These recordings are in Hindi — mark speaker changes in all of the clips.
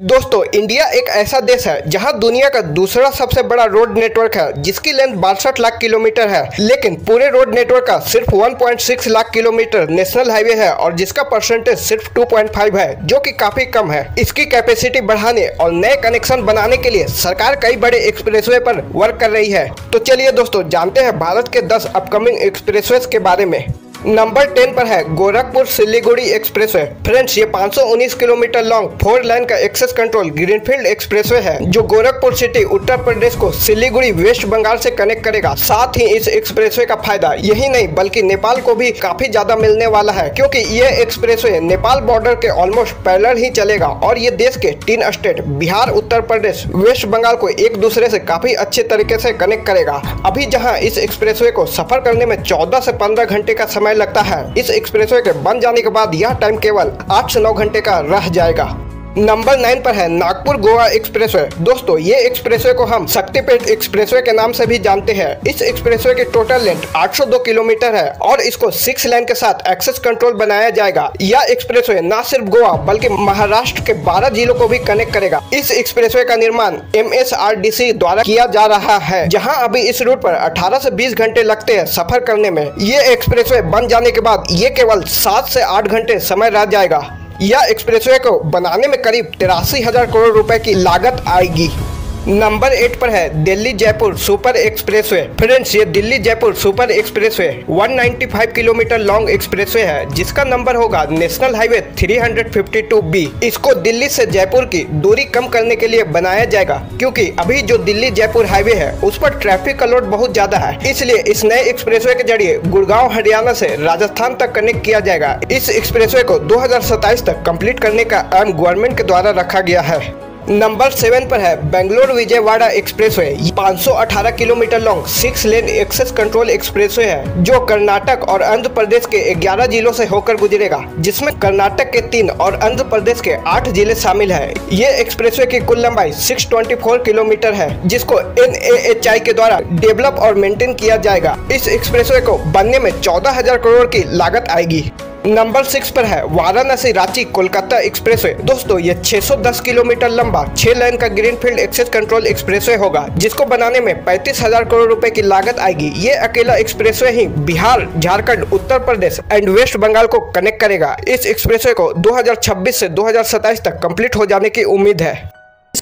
Speaker 1: दोस्तों, इंडिया एक ऐसा देश है जहाँ दुनिया का दूसरा सबसे बड़ा रोड नेटवर्क है, जिसकी लेंथ बासठ लाख किलोमीटर है। लेकिन पूरे रोड नेटवर्क का सिर्फ़ 1.6 लाख किलोमीटर नेशनल हाईवे है और जिसका परसेंटेज सिर्फ़ 2.5 है, जो कि काफ़ी कम है। इसकी कैपेसिटी बढ़ाने और नए कनेक्शन बनाने के लिए सरकार कई बड़े एक्सप्रेसवे पर वर्क कर रही है। तो चलिए दोस्तों, जानते हैं भारत के दस अपकमिंग एक्सप्रेसवे के बारे में। नंबर टेन पर है, Gorakhpur Siliguri expressway. Friends, ये 519 किलोमीटर लॉन्ग फोर लाइन का access control greenfield expressway है, जो गोरखपुर सिटी, उत्तर प्रदेश को सिलीगुड़ी वेस्ट बंगाल से कनेक्ट करेगा। साथ ही इस एक्सप्रेस का फ़ायदा यही नहीं, बल्कि नेपाल को भी काफ़ी ज़्यादा मिलने वाला है, क्योंकि ये एक्सप्रेस नेपाल बॉर्डर के ऑलमोस्ट पैरल ही चलेगा, और ये देश के तीन स्टेट, बिहार, उत्तर प्रदेश, वेस्ट बंगाल को एक दूसरे से काफ़ी अच्छे तरीके से कनेक्ट करेगा। अभी जहाँ इस एक्सप्रेस को सफ़र करने में चौदह से पंद्रह घंटे का समय लगता है। इस एक्सप्रेसवे के बन जाने के बाद यह टाइम केवल आठ से नौ घंटे का रह जाएगा। नंबर नाइन पर है, नागपुर गोवा एक्सप्रेसवे। दोस्तों, ये एक्सप्रेसवे को हम शक्तिपेट एक्सप्रेसवे के नाम से भी जानते हैं। इस एक्सप्रेसवे की टोटल लेंथ 802 किलोमीटर है और इसको सिक्स लाइन के साथ एक्सेस कंट्रोल बनाया जाएगा। यह एक्सप्रेसवे न सिर्फ़ गोवा, बल्कि महाराष्ट्र के 12 जिलों को भी कनेक्ट करेगा। इस एक्सप्रेसवे का निर्माण एम द्वारा किया जा रहा है, जहाँ अभी इस रूट पर अठारह से बीस घंटे लगते हैं सफ़र करने में। ये एक्सप्रेसवे बन जाने के बाद ये केवल सात से आठ घंटे समय रह जाएगा। यह एक्सप्रेसवे को बनाने में करीब तिरासी हज़ार करोड़ रुपए की लागत आएगी। नंबर एट पर है, Delhi Jaipur super expressway. Friends ये Delhi Jaipur super express expressway 195 kilometre long expressway है, जिसका नंबर होगा नेशनल हाईवे 352 बी इसको दिल्ली से जयपुर की दूरी कम करने के लिए बनाया जाएगा, क्योंकि अभी जो दिल्ली जयपुर हाईवे है, उस पर ट्रैफ़िक का लोड बहुत ज़्यादा है। इसलिए इस नए एक्सप्रेसवे के ज़रिए गुड़गांव, हरियाणा से राजस्थान तक कनेक्ट किया जाएगा। इस एक्सप्रेसवे को दो हज़ार सताईस तक कंप्लीट करने का एम गवर्नमेंट के द्वारा रखा गया है। नंबर सेवन पर है, Bangalore Vijayawada expressway 518 kilometre long six lane access control express है, जो कर्नाटक और आंध्र प्रदेश के 11 जिलों से होकर गुजरेगा, जिसमें कर्नाटक के तीन और आंध्र प्रदेश के आठ ज़िले शामिल है। ये एक्सप्रेस की कुल लंबाई 624 किलोमीटर है, जिसको एन के द्वारा डेवलप और मेंटेन किया जाएगा। इस एक्सप्रेस को बनने में चौदह करोड़ की लागत आएगी। नंबर सिक्स पर है। वाराणसी रांची कोलकाता एक्सप्रेसवे। दोस्तों, ये 610 किलोमीटर लंबा, छह लाइन का ग्रीनफील्ड एक्सेस कंट्रोल एक्सप्रेसवे होगा, जिसको बनाने में पैंतीस हज़ार करोड़ रुपए की लागत आएगी। ये अकेला एक्सप्रेसवे ही बिहार, झारखंड, उत्तर प्रदेश एंड वेस्ट बंगाल को कनेक्ट करेगा। इस एक्सप्रेसवे को 2026 से 2027 तक कंप्लीट हो जाने की उम्मीद है।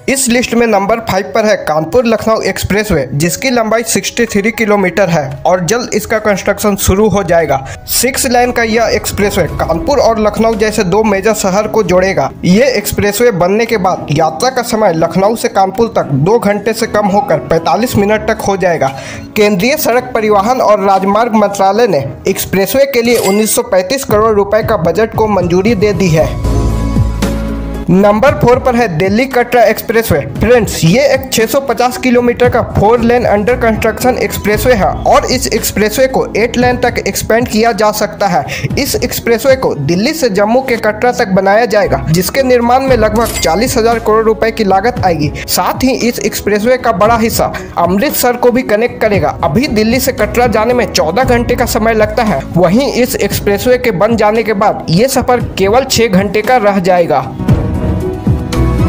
Speaker 1: इस लिस्ट में नंबर फाइव पर है कानपुर लखनऊ एक्सप्रेसवे, जिसकी लंबाई 63 किलोमीटर है और जल्द इसका कंस्ट्रक्शन शुरू हो जाएगा। सिक्स लाइन का यह एक्सप्रेसवे कानपुर और लखनऊ जैसे दो मेजर शहर को जोड़ेगा। ये एक्सप्रेसवे बनने के बाद यात्रा का समय लखनऊ से कानपुर तक दो घंटे से कम होकर 45 मिनट तक हो जाएगा। केंद्रीय सड़क परिवहन और राजमार्ग मंत्रालय ने एक्सप्रेसवे के लिए उन्नीस सौ पैंतीस करोड़ रुपए का बजट को मंजूरी दे दी है। नंबर फोर पर है दिल्ली कटरा एक्सप्रेसवे। फ्रेंड्स, ये एक 650 किलोमीटर का four lane under construction expressway है और इस एक्सप्रेसवे को एट लेन तक एक्सपेंड किया जा सकता है। इस एक्सप्रेसवे को दिल्ली से जम्मू के कटरा तक बनाया जाएगा, जिसके निर्माण में लगभग चालीस हज़ार करोड़ रुपए की लागत आएगी। साथ ही इस एक्सप्रेसवे का बड़ा हिस्सा अमृतसर को भी कनेक्ट करेगा। अभी दिल्ली से कटरा जाने में चौदह घंटे का समय लगता है। वही इस एक्सप्रेसवे के बन जाने के बाद ये सफ़र केवल छह घंटे का रह जाएगा।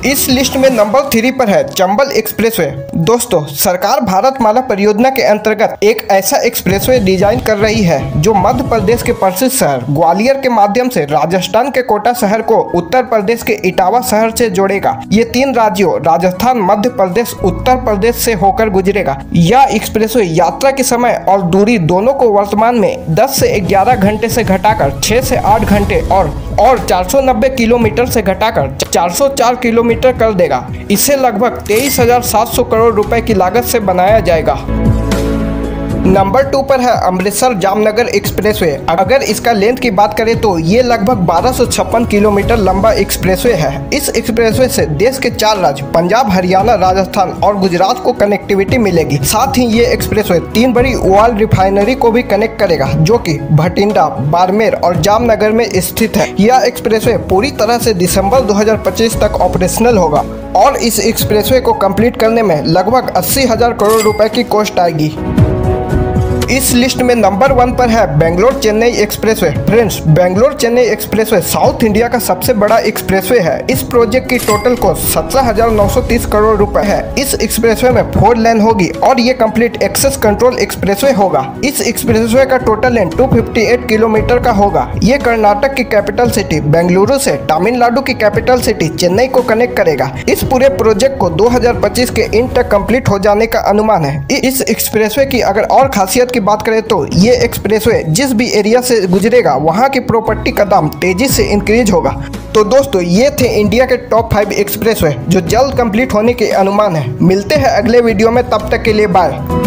Speaker 1: इस लिस्ट में नंबर थ्री पर है, चंबल एक्सप्रेसवे। दोस्तों, सरकार भारत माला परियोजना के अंतर्गत एक ऐसा एक्सप्रेसवे डिज़ाइन कर रही है, जो मध्य प्रदेश के प्रसिद्ध शहर ग्वालियर के माध्यम से राजस्थान के कोटा शहर को उत्तर प्रदेश के इटावा शहर से जोड़ेगा। ये तीन राज्यों, राजस्थान, मध्य प्रदेश, उत्तर प्रदेश से होकर गुजरेगा। यह एक्सप्रेसवे यात्रा के समय और दूरी दोनों को वर्तमान में दस से ग्यारह घंटे से घटाकर छह से आठ घंटे और और 490 किलोमीटर से घटाकर 404 किलोमीटर कर देगा। इसे लगभग तेईस करोड़ रुपए की लागत से बनाया जाएगा। नंबर टू पर है अमृतसर जामनगर एक्सप्रेसवे। अगर इसका लेंथ की बात करें तो ये लगभग बारह किलोमीटर लंबा एक्सप्रेसवे है। इस एक्सप्रेसवे से देश के चार राज्य, पंजाब, हरियाणा, राजस्थान और गुजरात को कनेक्टिविटी मिलेगी। साथ ही ये एक्सप्रेसवे तीन बड़ी ऑयल रिफाइनरी को भी कनेक्ट करेगा, जो कि भटिंडा, बाड़मेर और जामनगर में स्थित है। यह एक्सप्रेसवे पूरी तरह से दिसंबर 2025 तक ऑपरेशनल होगा और इस एक्सप्रेसवे को कंप्लीट करने में लगभग अस्सी हज़ार करोड़ रुपए की कॉस्ट आएगी। इस लिस्ट में नंबर वन पर है Bangalore Chennai expressway. Friends, Bangalore Chennai expressway South India का सबसे बड़ा एक्सप्रेसवे है। इस प्रोजेक्ट की टोटल कॉस्ट सत्रह करोड़ रुपए है। इस एक्सप्रेसवे में फोर लेन होगी और ये कंप्लीट एक्सेस कंट्रोल एक्सप्रेसवे होगा। इस एक्सप्रेसवे का टोटल लेन 258 किलोमीटर का होगा। ये कर्नाटक की कैपिटल सिटी, बेंगलुरु से तमिलनाडु की कैपिटल सिटी, चेन्नई को कनेक्ट करेगा। इस पूरे प्रोजेक्ट को 2025 के इन तक कंप्लीट हो जाने का अनुमान है। इस एक्सप्रेसवे की अगर और खासियत की बात करें तो ये एक्सप्रेसवे जिस भी एरिया से गुजरेगा, वहाँ की प्रॉपर्टी का दाम तेज़ी से इंक्रीज होगा। तो दोस्तों, ये थे इंडिया के टॉप फाइव एक्सप्रेसवे जो जल्द कंप्लीट होने के अनुमान है। मिलते हैं अगले वीडियो में, तब तक के लिए बाय